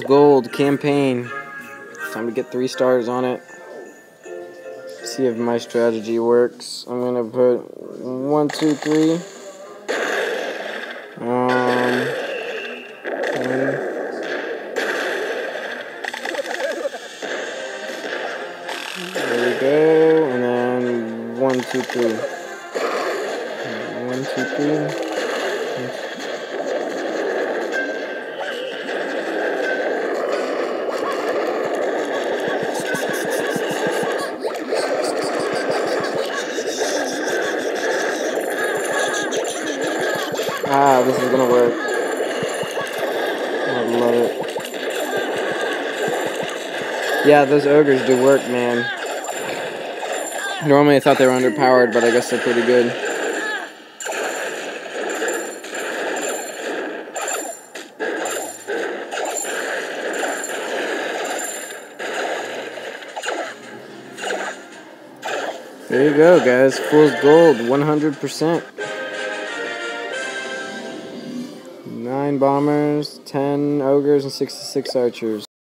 Gold campaign. Time to get three stars on it. See if my strategy works. I'm gonna put one, two, three. Um. One. There we go, and then one, two, three. One, two, three. Ah, this is gonna work. I love it. Yeah, those ogres do work, man. Normally I thought they were underpowered, but I guess they're pretty good. There you go, guys. Fool's Gold, 100%. Nine bombers, ten ogres, and 66 archers.